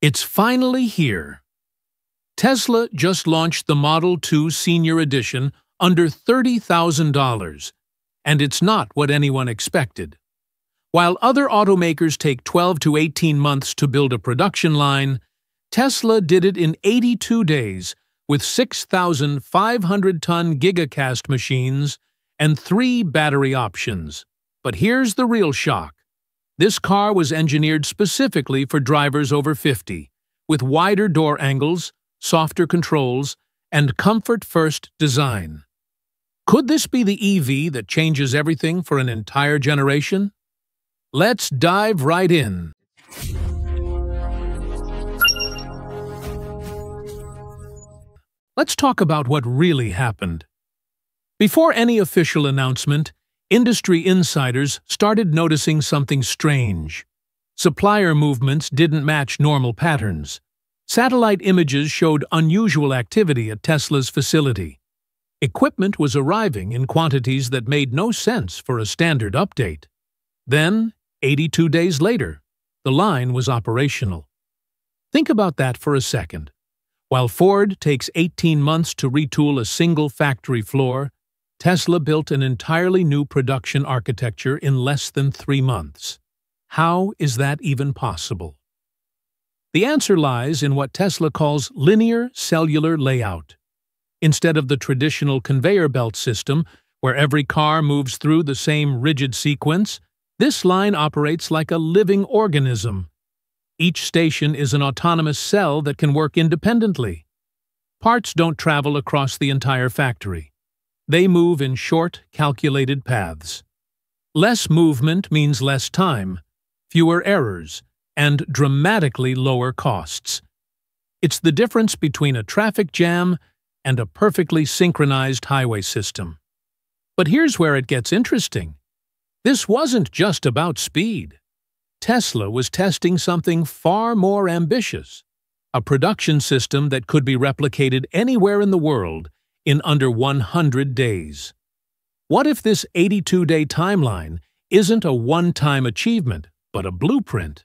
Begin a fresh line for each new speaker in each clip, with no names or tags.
It's finally here. Tesla just launched the Model 2 Senior Edition under $30,000, and it's not what anyone expected. While other automakers take 12 to 18 months to build a production line, Tesla did it in 82 days with 6,500-ton gigacast machines and three battery options. But here's the real shock. This car was engineered specifically for drivers over 50, with wider door angles, softer controls, and comfort-first design. Could this be the EV that changes everything for an entire generation? Let's dive right in. Let's talk about what really happened. Before any official announcement, industry insiders started noticing something strange. Supplier movements didn't match normal patterns. Satellite images showed unusual activity at Tesla's facility. Equipment was arriving in quantities that made no sense for a standard update. Then, 82 days later, the line was operational. Think about that for a second. While Ford takes 18 months to retool a single factory floor, Tesla built an entirely new production architecture in less than three months. How is that even possible? The answer lies in what Tesla calls linear cellular layout. Instead of the traditional conveyor belt system, where every car moves through the same rigid sequence, this line operates like a living organism, each station is an autonomous cell that can work independently. Parts don't travel across the entire factory. They move in short, calculated paths. Less movement means less time, fewer errors, and dramatically lower costs. It's the difference between a traffic jam and a perfectly synchronized highway system. But here's where it gets interesting. This wasn't just about speed. Tesla was testing something far more ambitious a production system that could be replicated anywhere in the world in under 100 days. What if this 82 day timeline isn't a one time achievement, but a blueprint?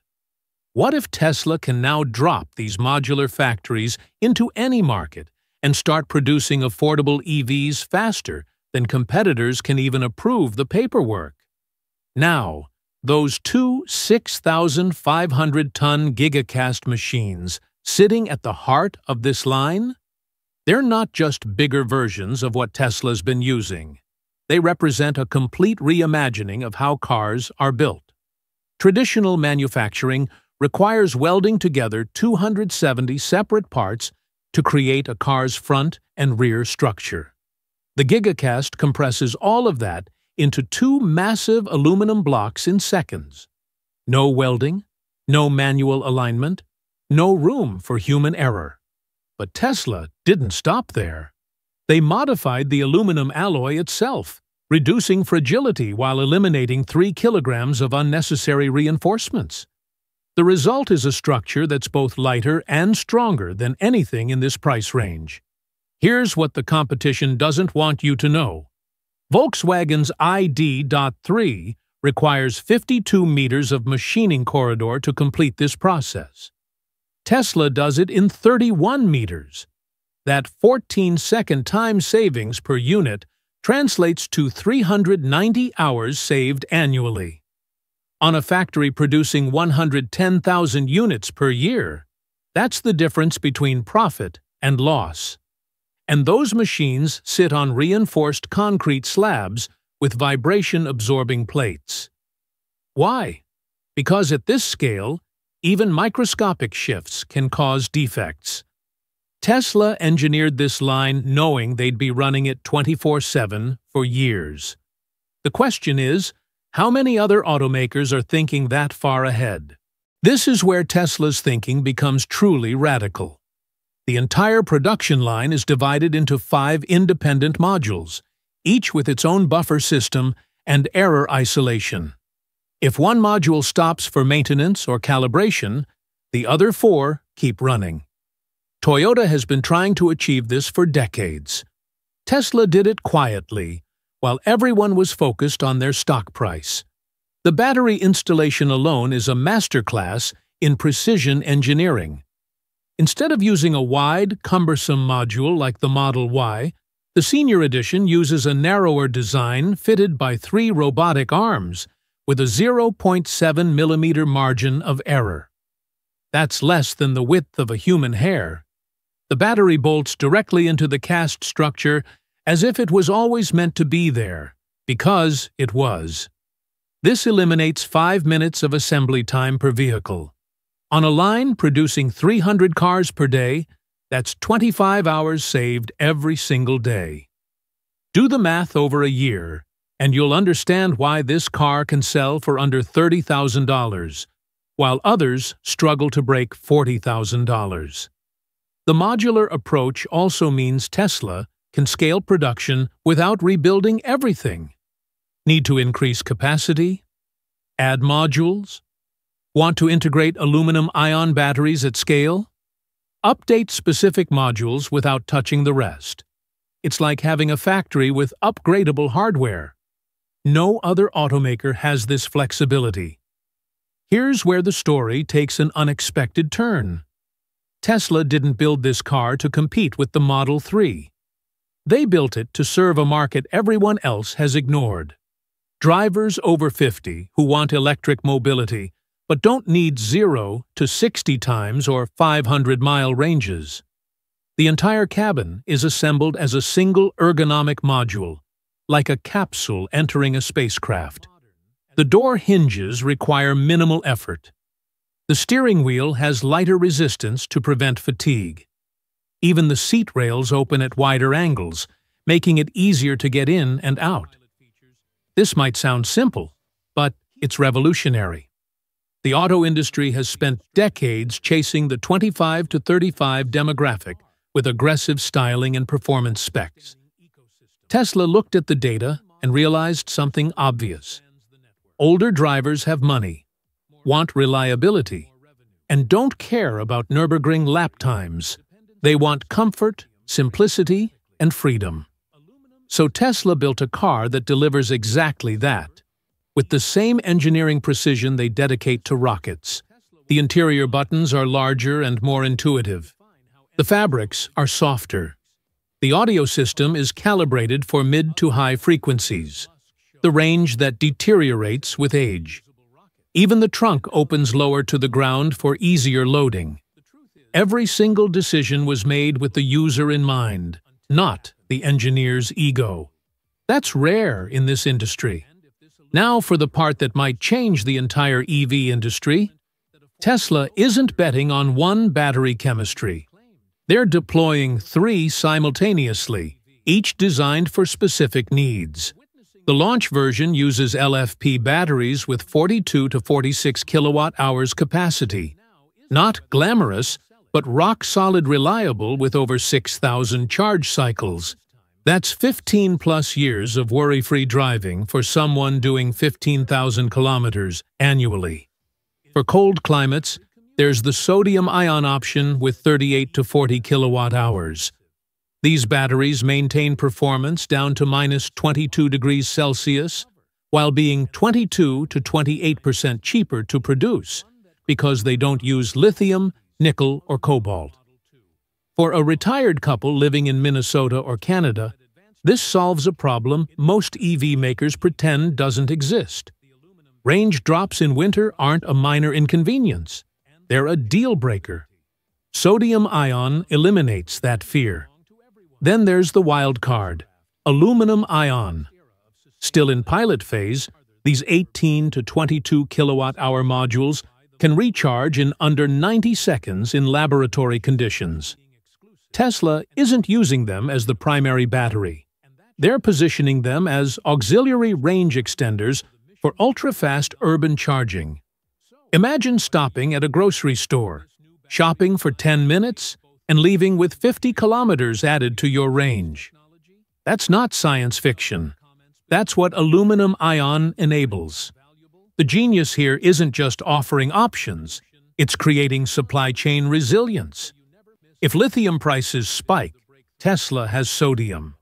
What if Tesla can now drop these modular factories into any market and start producing affordable EVs faster than competitors can even approve the paperwork? Now, those two 6,500-ton gigacast machines sitting at the heart of this line? They're not just bigger versions of what Tesla's been using. They represent a complete reimagining of how cars are built. Traditional manufacturing requires welding together 270 separate parts to create a car's front and rear structure. The Gigacast compresses all of that into two massive aluminum blocks in seconds. No welding, no manual alignment, no room for human error. But Tesla didn't stop there. They modified the aluminum alloy itself, reducing fragility while eliminating 3 kilograms of unnecessary reinforcements. The result is a structure that's both lighter and stronger than anything in this price range. Here's what the competition doesn't want you to know. Volkswagen's ID.3 requires 52 meters of machining corridor to complete this process. Tesla does it in 31 meters. That 14-second time savings per unit translates to 390 hours saved annually. On a factory producing 110,000 units per year, that's the difference between profit and loss and those machines sit on reinforced concrete slabs with vibration-absorbing plates. Why? Because at this scale, even microscopic shifts can cause defects. Tesla engineered this line knowing they'd be running it 24-7 for years. The question is, how many other automakers are thinking that far ahead? This is where Tesla's thinking becomes truly radical. The entire production line is divided into five independent modules, each with its own buffer system and error isolation. If one module stops for maintenance or calibration, the other four keep running. Toyota has been trying to achieve this for decades. Tesla did it quietly, while everyone was focused on their stock price. The battery installation alone is a masterclass in precision engineering. Instead of using a wide, cumbersome module like the Model Y, the Senior Edition uses a narrower design fitted by three robotic arms with a 0.7 millimeter margin of error. That's less than the width of a human hair. The battery bolts directly into the cast structure as if it was always meant to be there, because it was. This eliminates five minutes of assembly time per vehicle. On a line producing 300 cars per day, that's 25 hours saved every single day. Do the math over a year, and you'll understand why this car can sell for under $30,000, while others struggle to break $40,000. The modular approach also means Tesla can scale production without rebuilding everything. Need to increase capacity? Add modules? Want to integrate aluminum-ion batteries at scale? Update specific modules without touching the rest. It's like having a factory with upgradable hardware. No other automaker has this flexibility. Here's where the story takes an unexpected turn. Tesla didn't build this car to compete with the Model 3. They built it to serve a market everyone else has ignored. Drivers over 50 who want electric mobility but don't need 0 to 60 times or 500 mile ranges. The entire cabin is assembled as a single ergonomic module, like a capsule entering a spacecraft. The door hinges require minimal effort. The steering wheel has lighter resistance to prevent fatigue. Even the seat rails open at wider angles, making it easier to get in and out. This might sound simple, but it's revolutionary. The auto industry has spent decades chasing the 25 to 35 demographic with aggressive styling and performance specs. Tesla looked at the data and realized something obvious. Older drivers have money, want reliability, and don't care about Nürburgring lap times. They want comfort, simplicity, and freedom. So Tesla built a car that delivers exactly that with the same engineering precision they dedicate to rockets. The interior buttons are larger and more intuitive. The fabrics are softer. The audio system is calibrated for mid to high frequencies, the range that deteriorates with age. Even the trunk opens lower to the ground for easier loading. Every single decision was made with the user in mind, not the engineer's ego. That's rare in this industry. Now for the part that might change the entire EV industry. Tesla isn't betting on one battery chemistry. They're deploying three simultaneously, each designed for specific needs. The launch version uses LFP batteries with 42 to 46 kilowatt hours capacity. Not glamorous, but rock-solid reliable with over 6,000 charge cycles. That's 15 plus years of worry-free driving for someone doing 15,000 kilometers annually. For cold climates, there's the sodium-ion option with 38 to 40 kilowatt hours. These batteries maintain performance down to minus 22 degrees Celsius, while being 22 to 28% cheaper to produce because they don't use lithium, nickel, or cobalt. For a retired couple living in Minnesota or Canada, this solves a problem most EV makers pretend doesn't exist. Range drops in winter aren't a minor inconvenience. They're a deal breaker. Sodium ion eliminates that fear. Then there's the wild card, aluminum ion. Still in pilot phase, these 18 to 22 kilowatt hour modules can recharge in under 90 seconds in laboratory conditions. Tesla isn't using them as the primary battery. They're positioning them as auxiliary range extenders for ultra-fast urban charging. Imagine stopping at a grocery store, shopping for 10 minutes, and leaving with 50 kilometers added to your range. That's not science fiction. That's what aluminum ion enables. The genius here isn't just offering options, it's creating supply chain resilience. If lithium prices spike, Tesla has sodium.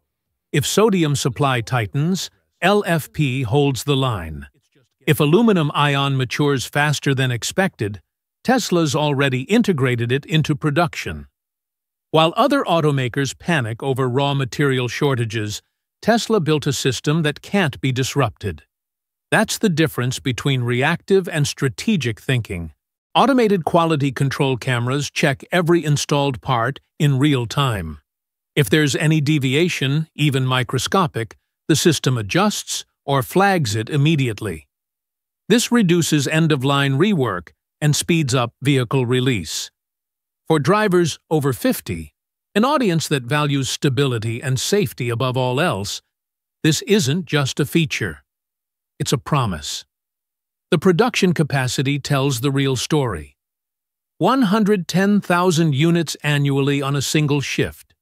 If sodium supply tightens, LFP holds the line. If aluminum ion matures faster than expected, Tesla's already integrated it into production. While other automakers panic over raw material shortages, Tesla built a system that can't be disrupted. That's the difference between reactive and strategic thinking. Automated quality control cameras check every installed part in real time. If there's any deviation, even microscopic, the system adjusts or flags it immediately. This reduces end-of-line rework and speeds up vehicle release. For drivers over 50, an audience that values stability and safety above all else, this isn't just a feature. It's a promise. The production capacity tells the real story. 110,000 units annually on a single shift.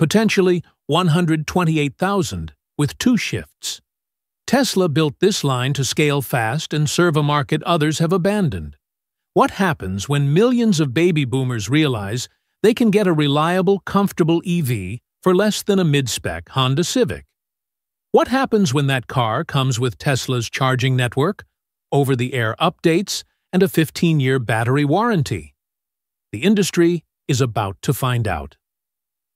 Potentially 128,000 with two shifts. Tesla built this line to scale fast and serve a market others have abandoned. What happens when millions of baby boomers realize they can get a reliable, comfortable EV for less than a mid-spec Honda Civic? What happens when that car comes with Tesla's charging network, over-the-air updates, and a 15-year battery warranty? The industry is about to find out.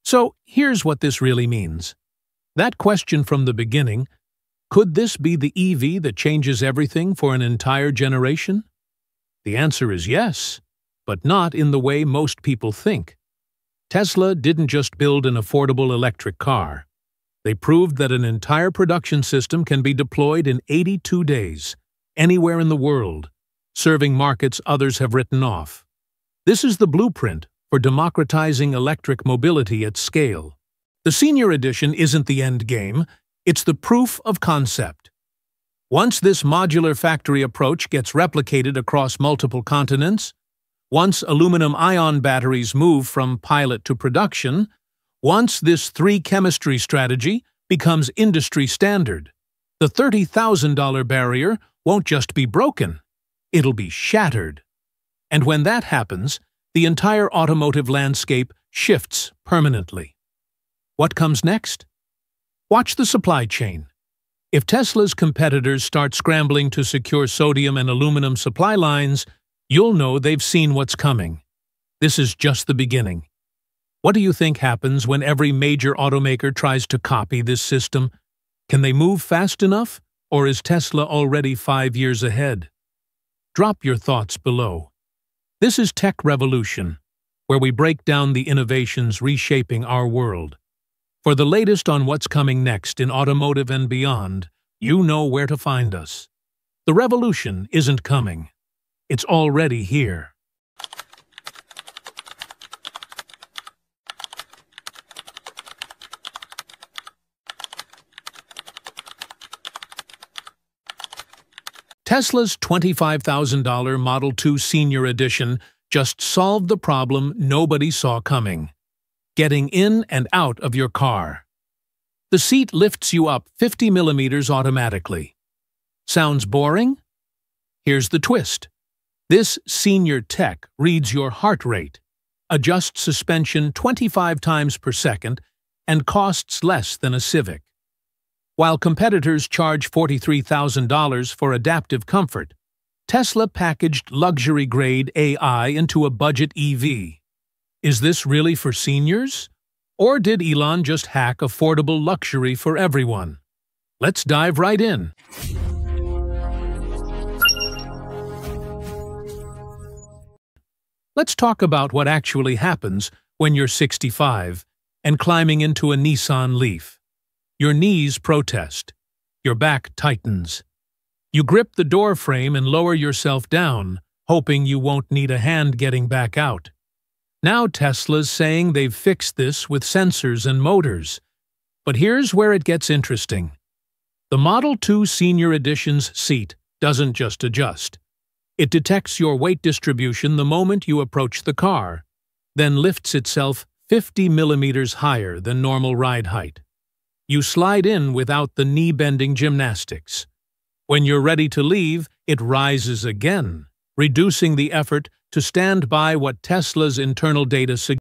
So here's what this really means. That question from the beginning could this be the EV that changes everything for an entire generation? The answer is yes, but not in the way most people think. Tesla didn't just build an affordable electric car. They proved that an entire production system can be deployed in 82 days, anywhere in the world, serving markets others have written off. This is the blueprint for democratizing electric mobility at scale. The Senior Edition isn't the end game, it's the proof of concept. Once this modular factory approach gets replicated across multiple continents, once aluminum-ion batteries move from pilot to production, once this three-chemistry strategy becomes industry standard, the $30,000 barrier won't just be broken, it'll be shattered. And when that happens, the entire automotive landscape shifts permanently. What comes next? Watch the supply chain. If Tesla's competitors start scrambling to secure sodium and aluminum supply lines, you'll know they've seen what's coming. This is just the beginning. What do you think happens when every major automaker tries to copy this system? Can they move fast enough, or is Tesla already five years ahead? Drop your thoughts below. This is Tech Revolution, where we break down the innovations reshaping our world. For the latest on what's coming next in automotive and beyond, you know where to find us. The revolution isn't coming. It's already here. Tesla's $25,000 Model 2 Senior Edition just solved the problem nobody saw coming getting in and out of your car. The seat lifts you up 50 millimeters automatically. Sounds boring? Here's the twist. This senior tech reads your heart rate, adjusts suspension 25 times per second, and costs less than a Civic. While competitors charge $43,000 for adaptive comfort, Tesla packaged luxury-grade AI into a budget EV. Is this really for seniors? Or did Elon just hack affordable luxury for everyone? Let's dive right in. Let's talk about what actually happens when you're 65 and climbing into a Nissan Leaf. Your knees protest. Your back tightens. You grip the door frame and lower yourself down, hoping you won't need a hand getting back out. Now Tesla's saying they've fixed this with sensors and motors. But here's where it gets interesting. The Model 2 Senior Edition's seat doesn't just adjust. It detects your weight distribution the moment you approach the car, then lifts itself 50 millimeters higher than normal ride height. You slide in without the knee-bending gymnastics. When you're ready to leave, it rises again, reducing the effort to stand by what Tesla's internal data suggests.